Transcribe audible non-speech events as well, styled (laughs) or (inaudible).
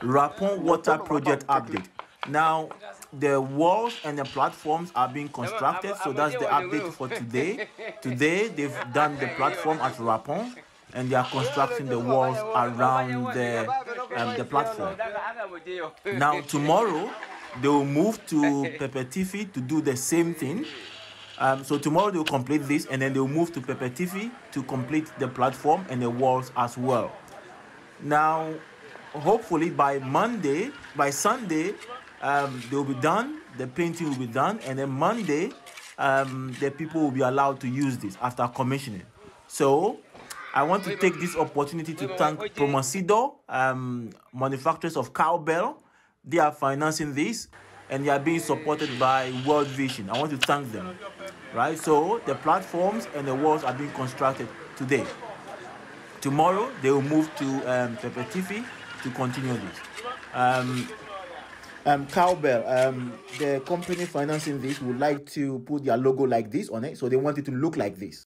Wrapong Water Project update. Now, the walls and the platforms are being constructed, so that's the update for (laughs) today. Today, they've done the platform at Wrapong and they are constructing the walls around the, um, the platform. Now, (laughs) tomorrow, they will move to (laughs) Perpertifi to do the same thing. Um, so tomorrow they'll complete this and then they'll move to Perpertifi to complete the platform and the walls as well. Now, hopefully by Monday, by Sunday, um, they'll be done, the painting will be done, and then Monday, um, the people will be allowed to use this after commissioning. So, I want to take this opportunity to thank Promasidor, um, manufacturers of cowbell. They are financing this and they are being supported by World Vision. I want to thank them. Right? So the platforms and the walls are being constructed today. Tomorrow they will move to um, Perpertifi to continue this. Um, um, Cowbell, um, the company financing this would like to put their logo like this on it, so they want it to look like this.